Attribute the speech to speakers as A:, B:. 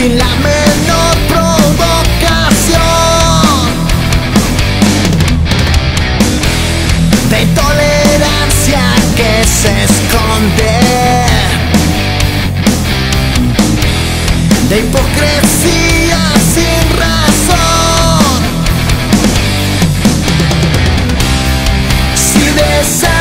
A: sin la menor provocación de tolerancia que se esconde. De hipocresía sin razón. Sin deseo